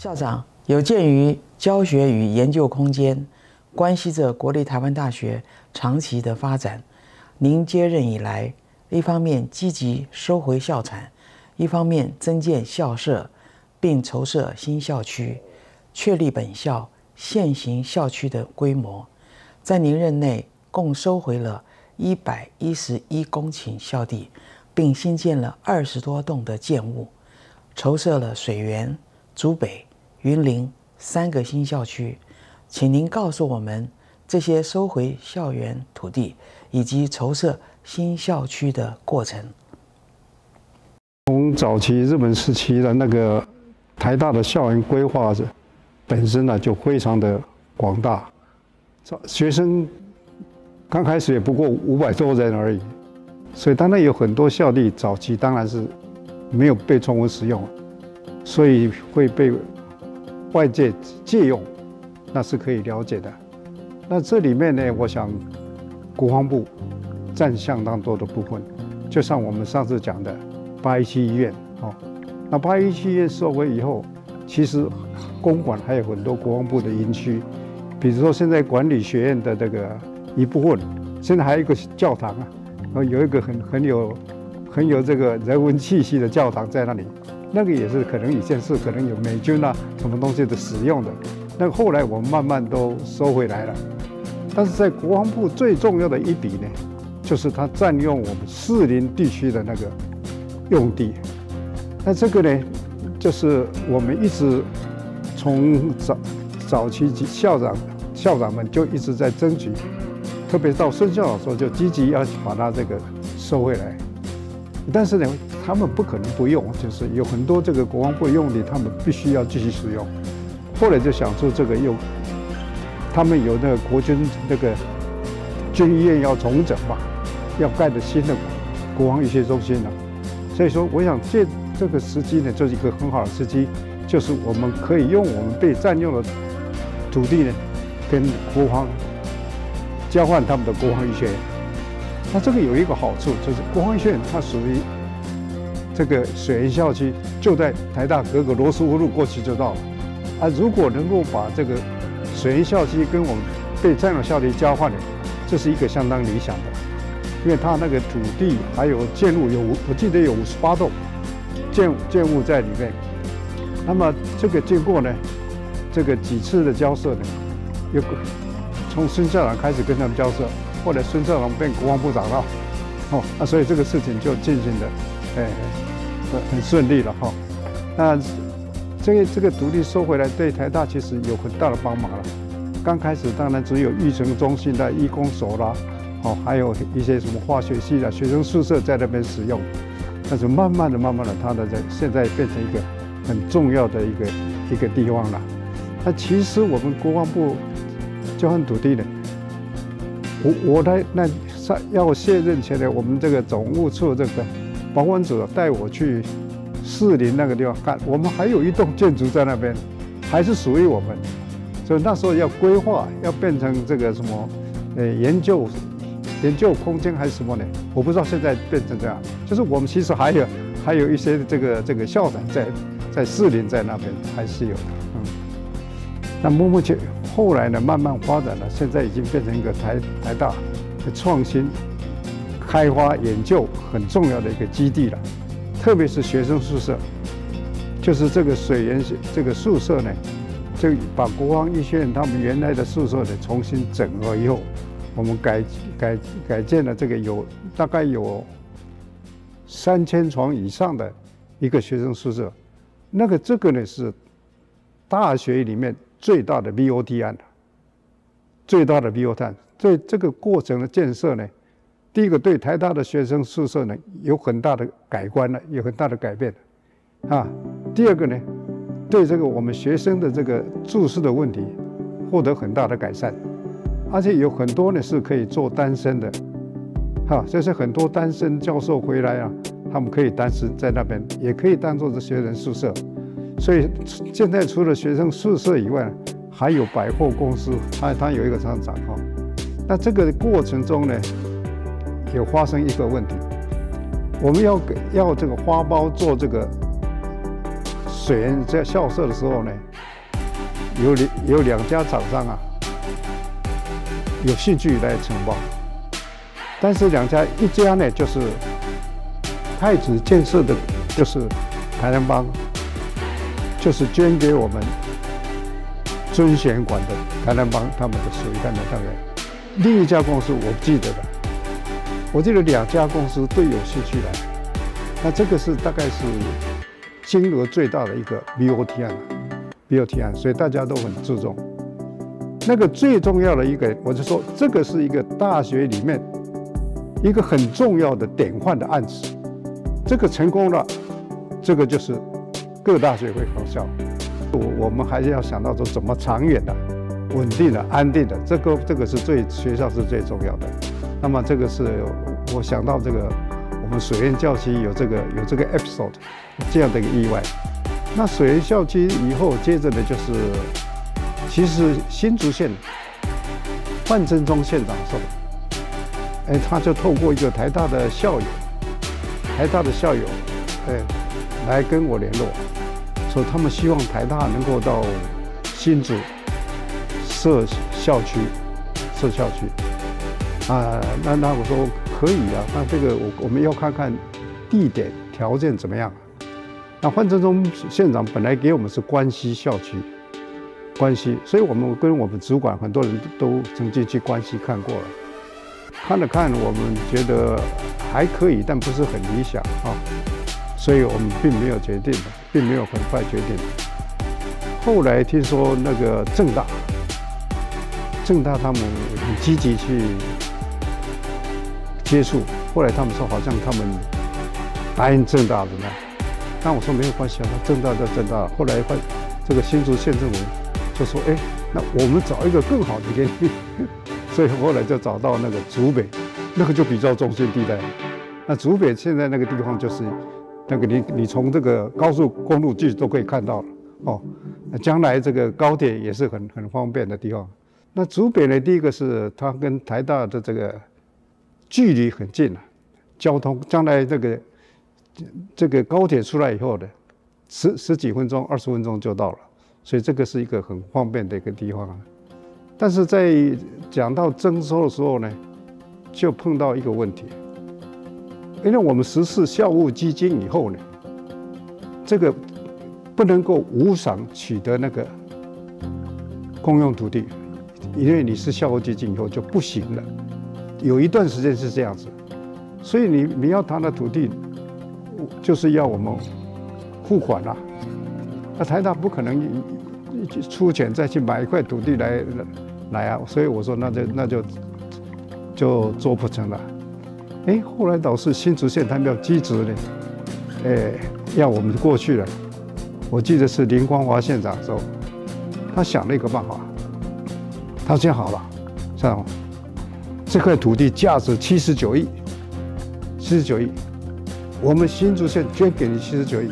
校长，有鉴于教学与研究空间关系着国立台湾大学长期的发展，您接任以来，一方面积极收回校产，一方面增建校舍，并筹设新校区，确立本校现行校区的规模。在您任内，共收回了一百一十一公顷校地，并新建了二十多栋的建物，筹设了水源、竹北、云林三个新校区。请您告诉我们这些收回校园土地以及筹设新校区的过程。从早期日本时期的那个台大的校园规划是本身呢就非常的广大，学生刚开始也不过五百多人而已，所以当然有很多校地早期当然是没有被充分使用，所以会被外界借用，那是可以了解的。那这里面呢，我想国防部占相当多的部分，就像我们上次讲的。八一七医院，哦，那八一七医院收回以后，其实公馆还有很多国防部的营区，比如说现在管理学院的这个一部分，现在还有一个教堂啊，呃，有一个很很有很有这个人文气息的教堂在那里，那个也是可能以前是可能有美军啊什么东西的使用的，那后来我们慢慢都收回来了，但是在国防部最重要的一笔呢，就是它占用我们士林地区的那个。用地，那这个呢，就是我们一直从早早期校长校长们就一直在争取，特别到孙校长时候就积极要把它这个收回来。但是呢，他们不可能不用，就是有很多这个国防部用的，他们必须要继续使用。后来就想出这个用，他们有那个国军那个军医院要重整嘛，要盖的新的国防医学中心了。所以说，我想借这个时机呢，就是一个很好的时机，就是我们可以用我们被占用的土地呢，跟国防交换他们的国防医学。那这个有一个好处，就是国防医学它属于这个水源校区，就在台大格格罗斯福路过去就到了。啊，如果能够把这个水源校区跟我们被占用校地交换呢，这是一个相当理想的。因为它那个土地还有建物有，我记得有五十八栋建建物在里面。那么这个经过呢，这个几次的交涉呢，有从孙校长开始跟他们交涉，后来孙校长变国防部长了，哦，那所以这个事情就进行的，哎，很顺利了哈。那这个这个土地收回来，对台大其实有很大的帮忙了。刚开始当然只有育成中心的义工所啦。哦，还有一些什么化学系的学生宿舍在那边使用，但是慢慢的、慢慢的，它的在现在变成一个很重要的一个一个地方了。那其实我们国防部交换土地呢，我我在那上要卸任前呢，我们这个总务处这个保管组带我去士林那个地方看，我们还有一栋建筑在那边，还是属于我们，所以那时候要规划，要变成这个什么呃研究。研究空间还是什么呢？我不知道现在变成这样。就是我们其实还有还有一些这个这个校长在在士林在那边还是有的。嗯。那摸摸去后来呢，慢慢发展了，现在已经变成一个台台大的创新开发研究很重要的一个基地了。特别是学生宿舍，就是这个水源这个宿舍呢，就把国防医学院他们原来的宿舍呢重新整合以后。我们改改改建了这个有大概有三千床以上的一个学生宿舍，那个这个呢是大学里面最大的 BOT 案，最大的 BOT 案。这这个过程的建设呢，第一个对台大的学生宿舍呢有很大的改观了，有很大的改变，啊，第二个呢，对这个我们学生的这个住宿的问题获得很大的改善。而且有很多呢是可以做单身的，哈，就是很多单身教授回来啊，他们可以单身在那边，也可以当做是学生宿舍。所以现在除了学生宿舍以外，还有百货公司，它它有一个商场哈。那这个过程中呢，有发生一个问题，我们要给要这个花苞做这个水源在校舍的时候呢，有两有两家厂商啊，有兴趣来承包，但是两家一家呢就是太子建设的，就是台南帮，就是捐给我们尊贤馆的台南帮他们的属于台南当然，另一家公司我不记得了，我记得两家公司都有兴趣来，那这个是大概是金额最大的一个 BOT 案。，BOT 案，所以大家都很注重。那个最重要的一个，我就说这个是一个大学里面一个很重要的典范的案子。这个成功了，这个就是各大学会仿效。我我们还是要想到说怎么长远的、稳定的、安定的，这个这个是最学校是最重要的。那么这个是我想到这个我们水院教区有这个有这个 episode 这样的一个意外。那水源校区以后，接着呢就是，其实新竹县范振中县长说，哎，他就透过一个台大的校友，台大的校友，哎，来跟我联络，说他们希望台大能够到新竹设校区，设校区，啊，那那我说可以啊，那这个我我们要看看地点条件怎么样。那范振中县长本来给我们是关西校区，关西，所以我们跟我们主管很多人都曾经去关西看过了，看了看，我们觉得还可以，但不是很理想啊，所以我们并没有决定，并没有很快决定。后来听说那个正大，正大他们很积极去接触，后来他们说好像他们答应正大的呢。那我说没有关系啊，他正大就正大。后来换这个新竹县政府就说：“哎，那我们找一个更好的给你。”所以后来就找到那个竹北，那个就比较中心地带。那竹北现在那个地方就是那个你你从这个高速公路去都可以看到了哦。那将来这个高铁也是很很方便的地方。那竹北呢，第一个是它跟台大的这个距离很近了，交通将来这个。这个高铁出来以后的十十几分钟、二十分钟就到了，所以这个是一个很方便的一个地方啊。但是在讲到征收的时候呢，就碰到一个问题，因为我们实施校务基金以后呢，这个不能够无偿取得那个公用土地，因为你是校务基金以后就不行了。有一段时间是这样子，所以你你要谈的土地。就是要我们付款啦，那台大不可能出钱再去买一块土地来来啊，所以我说那就那就就做不成了。哎，后来导致新竹县他们要机职呢，哎，要我们过去了。我记得是林光华县长说，他想了一个办法，他先好了，这样这块土地价值七十九亿，七十九亿。我们新竹县捐给你七十九亿，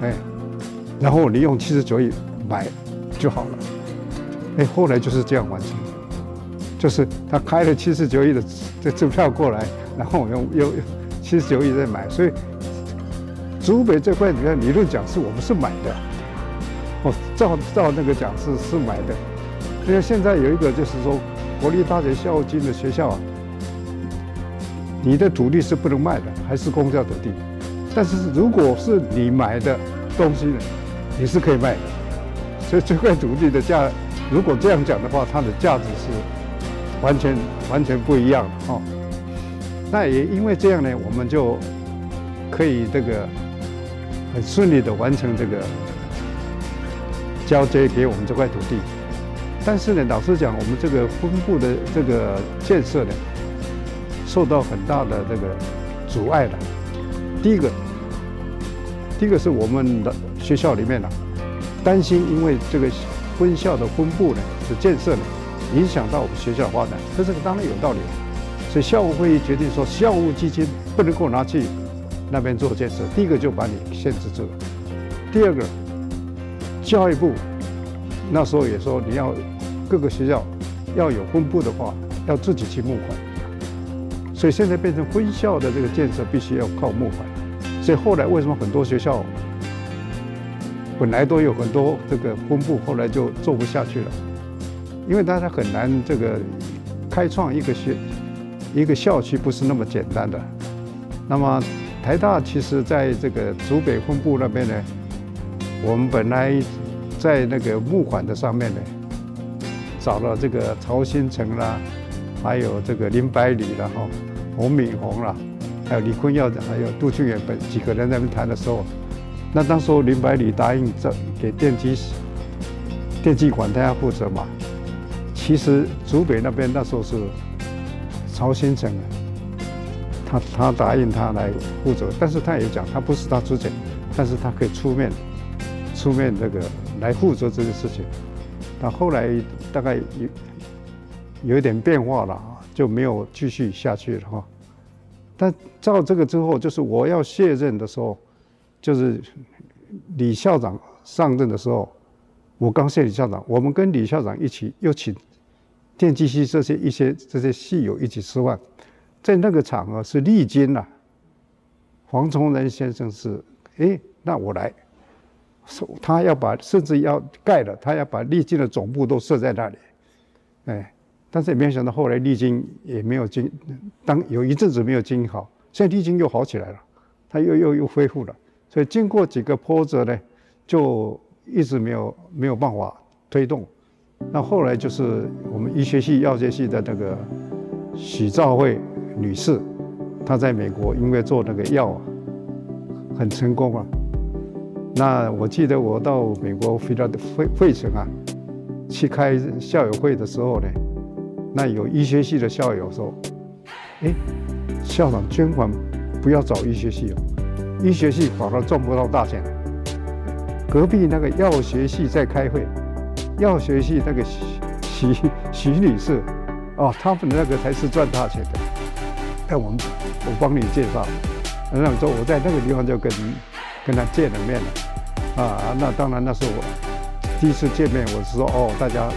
哎，然后你用七十九亿买就好了，哎，后来就是这样完成，就是他开了七十九亿的这支票过来，然后我用用七十九亿再买，所以竹北这块，你看理论讲是我们是买的，哦，照照那个讲是是买的，因为现在有一个就是说国立大学校金的学校啊。你的土地是不能卖的，还是公家土地？但是如果是你买的东西呢，你是可以卖的。所以这块土地的价，如果这样讲的话，它的价值是完全完全不一样的哦。那也因为这样呢，我们就可以这个很顺利的完成这个交接给我们这块土地。但是呢，老实讲，我们这个分部的这个建设呢。受到很大的这个阻碍的。第一个，第一个是我们的学校里面呢，担心因为这个分校的分布呢的建设呢，影响到我们学校发展，这这个当然有道理。所以校务会议决定说，校务基金不能够拿去那边做建设。第一个就把你限制住了。第二个，教育部那时候也说，你要各个学校要有分布的话，要自己去募款。所以现在变成分校的这个建设必须要靠募款，所以后来为什么很多学校本来都有很多这个分部，后来就做不下去了，因为大家很难这个开创一个学一个校区不是那么简单的。那么台大其实在这个竹北分部那边呢，我们本来在那个募款的上面呢，找了这个曹新成啦，还有这个林百里了哈，洪敏宏啦，还有李坤耀，还有杜庆远本几个人在那边谈的时候。那当时林百里答应这给电机电机管他要负责嘛，其实竹北那边那时候是曹新成，他他答应他来负责，但是他也讲他不是他出钱，但是他可以出面出面这个来负责这个事情。到后来大概有有一点变化了，就没有继续下去了哈。但照这个之后，就是我要卸任的时候。就是李校长上任的时候，我刚卸李校长，我们跟李校长一起又请电机系这些一些这些系友一起吃饭，在那个场合是历经了。黄崇仁先生是，哎，那我来，他要把甚至要盖了，他要把历经的总部都设在那里，哎，但是也没有想到后来历经也没有经，当有一阵子没有经营好，现在历经又好起来了，他又又又恢复了。所以经过几个波折呢，就一直没有没有办法推动。那后来就是我们医学系药学系的那个许兆慧女士，她在美国因为做那个药啊，很成功啊。那我记得我到美国飞到费费城啊，去开校友会的时候呢，那有医学系的校友说：“哎，校长捐款不要找医学系哦。”医学系反而赚不到大钱，隔壁那个药学系在开会，药学系那个徐徐徐女士，哦，他们那个才是赚大钱的。哎，我们我帮你介绍，那时候我在那个地方就跟跟他见了面了，啊，那当然那是我第一次见面，我是说哦，大家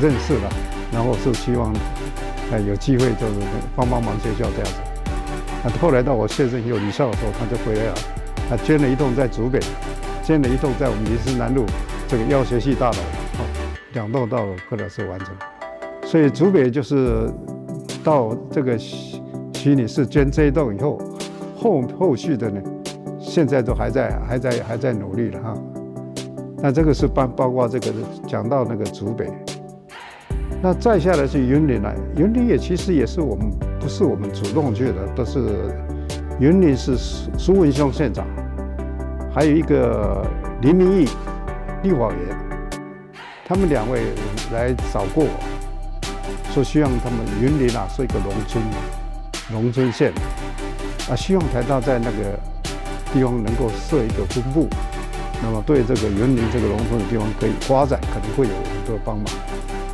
认识了，然后是希望哎有机会就是帮帮忙学校这样子。那后来到我卸任以后，李校的时候，他就回来了。他捐了一栋在竹北，捐了一栋在我们林森南路这个药学系大楼，哦，两栋到后来是完成。所以竹北就是到这个徐徐女士捐这一栋以后，后后续的呢，现在都还在还在还在努力了哈。那这个是包包括这个讲到那个竹北，那再下来是云林了，云林也其实也是我们。不是我们主动去的，都是云林是苏苏文雄县长，还有一个林明义立法员，他们两位来找过我，说希望他们云林啊是一个农村农村县，啊希望台大在那个地方能够设一个分部，那么对这个园林这个农村的地方可以发展，可能会有很多帮忙，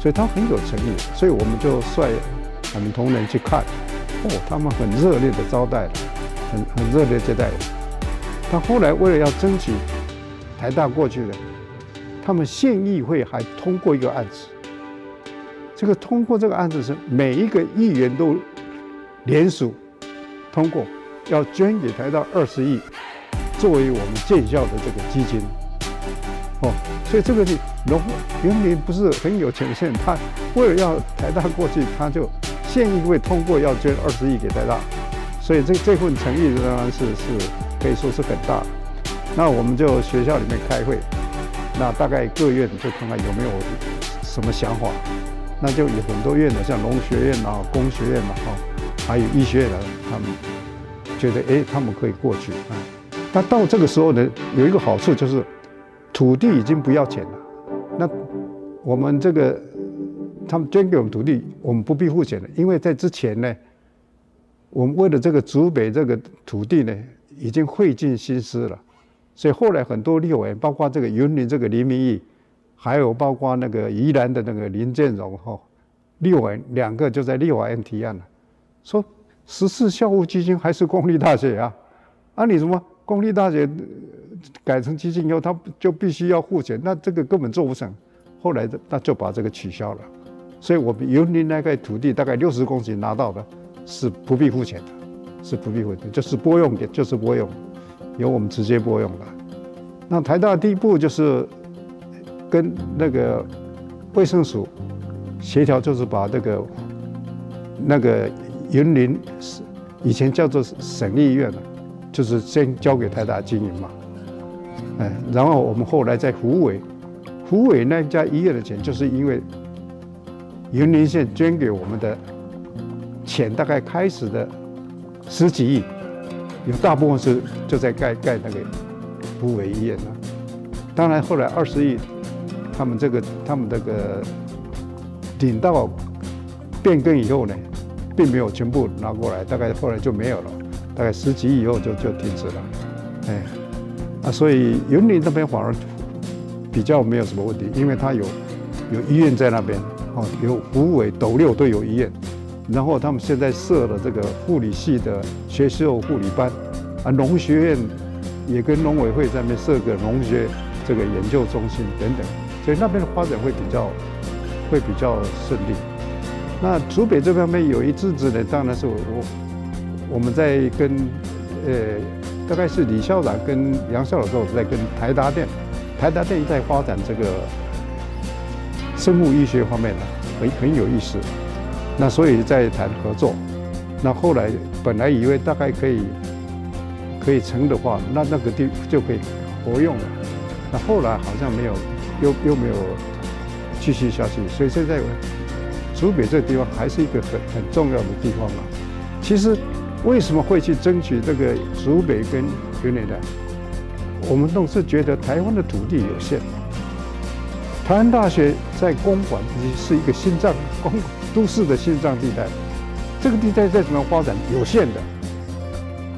所以他很有诚意，所以我们就率。我们同仁去看，哦，他们很热烈的招待，很很热烈接待。他后来为了要争取台大过去的，他们县议会还通过一个案子。这个通过这个案子是每一个议员都联署通过，要捐给台大二十亿，作为我们建校的这个基金。哦，所以这个是农原林不是很有权限，他为了要台大过去，他就。县议会通过要捐二十亿给台大，所以这这份诚意当然是是可以说是很大。那我们就学校里面开会，那大概各院就看看有没有什么想法。那就有很多院的，像农学院啊、工学院啊，还有医学院的，他们觉得哎，他们可以过去啊。那到这个时候呢，有一个好处就是土地已经不要钱了。那我们这个。他们捐给我们土地，我们不必付钱了，因为在之前呢，我们为了这个竹北这个土地呢，已经费尽心思了，所以后来很多立委，包括这个云林这个林明义，还有包括那个宜兰的那个林建荣哈，立委两个就在立法院提案了，说十四校务基金还是公立大学啊，啊你什么公立大学改成基金以后，他就必须要付钱，那这个根本做不成，后来的那就把这个取消了。所以，我们云林那块土地大概六十公顷拿到的，是不必付钱的，是不必付的，就是拨用的，就是拨用，由我们直接拨用的。那台大第一步就是跟那个卫生署协调，就是把这个那个云林以前叫做省立医院的，就是先交给台大经营嘛。哎，然后我们后来在湖尾，湖尾那家医院的钱，就是因为云林县捐给我们的钱，大概开始的十几亿，有大部分是就在盖盖那个湖尾医院了。当然后来二十亿，他们这个他们这个顶到变更以后呢，并没有全部拿过来，大概后来就没有了，大概十几以后就就停止了，哎。啊，所以云林那边反而比较没有什么问题，因为它有有医院在那边，哦，有湖尾、斗六都有医院，然后他们现在设了这个护理系的学修护理班，啊，农学院也跟农委会在那边设个农学这个研究中心等等，所以那边的发展会比较会比较顺利。那竹北这方面有一阵子呢，当然是我我我们在跟呃。大概是李校长跟杨校长都在跟台达电，台达电在发展这个生物医学方面的，很很有意思。那所以在谈合作。那后来本来以为大概可以可以成的话，那那个地就可以活用了。那后来好像没有，又又没有继续下去。所以现在竹北这个地方还是一个很很重要的地方嘛。其实。为什么会去争取这个竹北跟云南的？我们都是觉得台湾的土地有限，台湾大学在公馆是一个心脏公都市的心脏地带，这个地带再怎么发展有限的。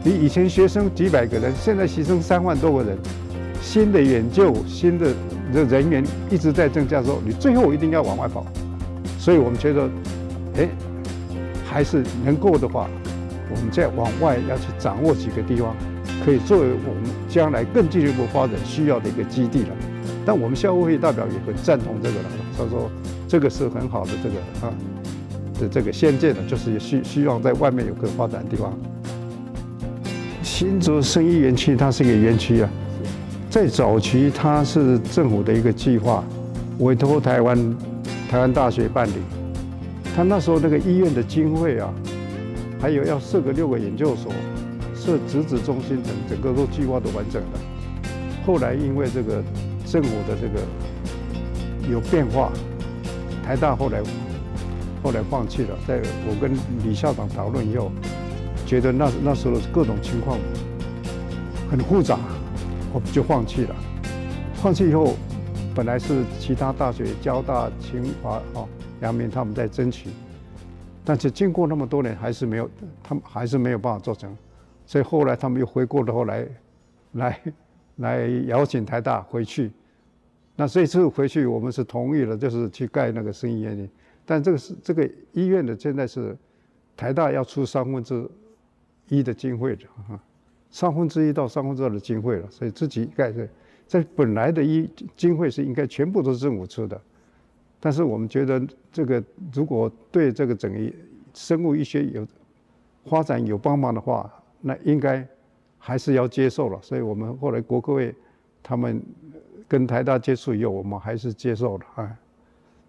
你以前学生几百个人，现在牺牲三万多个人，新的研究、新的人员一直在增加的，时候你最后一定要往外跑。所以我们觉得，哎，还是能够的话。我们再往外要去掌握几个地方，可以作为我们将来更进一步发展需要的一个基地了。但我们校务会代表也很赞同这个了，他说这个是很好的这个啊的这个先见的，就是希希望在外面有个发展的地方。新竹生医园区它是一个园区啊，在早期它是政府的一个计划，委托台湾台湾大学办理，他那时候那个医院的经费啊。还有要设个六个研究所，设直子中心等，整个都计划都完整的。后来因为这个政府的这个有变化，台大后来后来放弃了。在我跟李校长讨论以后，觉得那那时候各种情况很复杂，我们就放弃了。放弃以后，本来是其他大学，交大、清华、哦、阳明他们在争取。但是经过那么多年，还是没有，他们还是没有办法做成，所以后来他们又回过头来，来，来邀请台大回去。那这次回去，我们是同意了，就是去盖那个生医院。但这个是这个医院的，现在是台大要出三分之一的经费的啊，三分之一到三分之二的经费了，所以自己盖的，在本来的医经费是应该全部都是政府出的。但是我们觉得，这个如果对这个整个生物医学有发展有帮忙的话，那应该还是要接受了。所以我们后来国科会他们跟台大接触以后，我们还是接受了啊。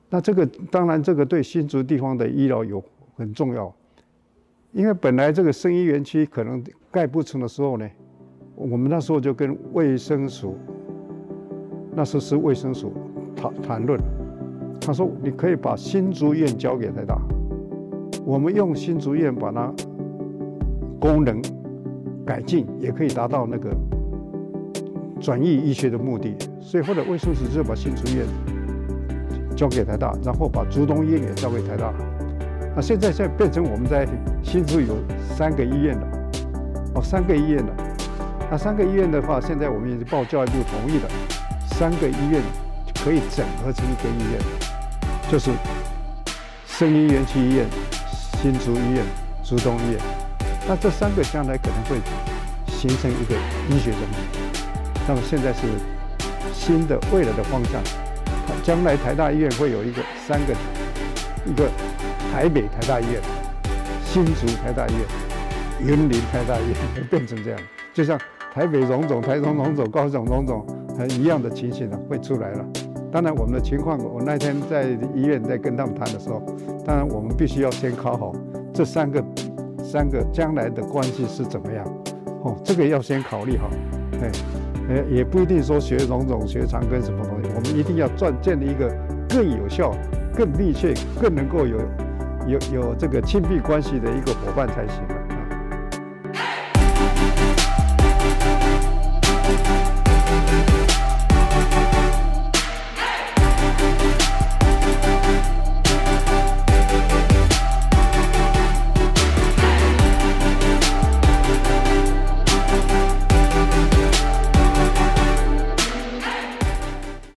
那这个当然，这个对新竹地方的医疗有很重要，因为本来这个生医园区可能盖不成的时候呢，我们那时候就跟卫生署，那时候是卫生署谈谈论。他说：“你可以把新竹院交给台大，我们用新竹院把它功能改进，也可以达到那个转移医学的目的。所以后来卫生署就把新竹院交给台大，然后把竹东医院也交给台大。那现在现在变成我们在新竹有三个医院了，哦，三个医院了。那三个医院的话，现在我们已经报教育部同意了，三个医院可以整合成一个医院。”就是圣医园区医院、新竹医院、竹东医院，那这三个将来可能会形成一个医学中心。那么现在是新的未来的方向，将来台大医院会有一个三个，一个台北台大医院、新竹台大医院、云林台大医院，变成这样。就像台北荣总、台中荣总、高雄荣总，呃一样的情形呢会出来了。当然，我们的情况，我那天在医院在跟他们谈的时候，当然我们必须要先考好这三个三个将来的关系是怎么样。哦，这个要先考虑好。哎，呃，也不一定说学种种学长庚什么东西，我们一定要赚建立一个更有效、更密切、更能够有有有这个亲密关系的一个伙伴才行啊。